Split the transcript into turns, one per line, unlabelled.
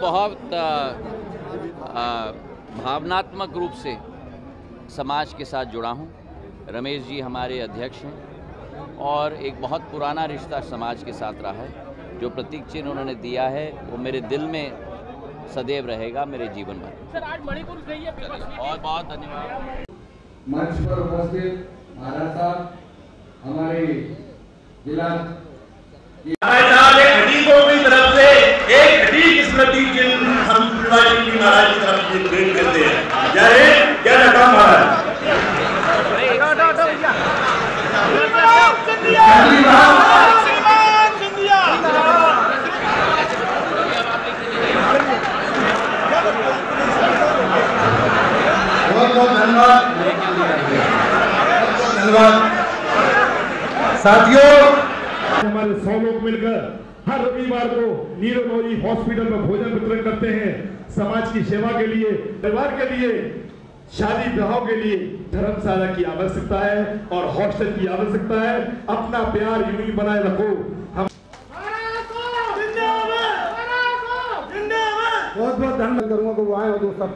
बहुत आ, आ, भावनात्मक रूप से समाज के साथ जुड़ा हूँ। रमेश जी हमारे अध्यक्ष हैं और एक बहुत पुराना रिश्ता समाज के साथ रहा है। जो प्रतीक चिन्ह उन्होंने दिया है वो मेरे दिल में सदैव रहेगा मेरे जीवन भर।
सर आज मणिपुर गई है
बहुत बहुत धन्यवाद।
मंच पर उपस्थित महाराज साहब हमारे जिला
हमारे साहब एक हटीकों की तरफ़ से एक हटीक स्मृति चिन्ह हम शिवाजी जी महाराज भेंट करते हैं। जय हिंद जय महाराज
धन्यवाद। धन्यवाद। साथियों
हमारे सौ लोग मिलकर हर रविवार को नीरो नौरी हॉस्पिटल में भोजन वितरण करते हैं। समाज की सेवा के लिए परिवार के लिए शादी विवाह के लिए धर्मशाला की आवश्यकता है और हॉस्टल की आवश्यकता है। अपना प्यार यूँ बनाए रखो। हम बहुत बहुत धन्यवाद करूँगा को आए हो तो सब।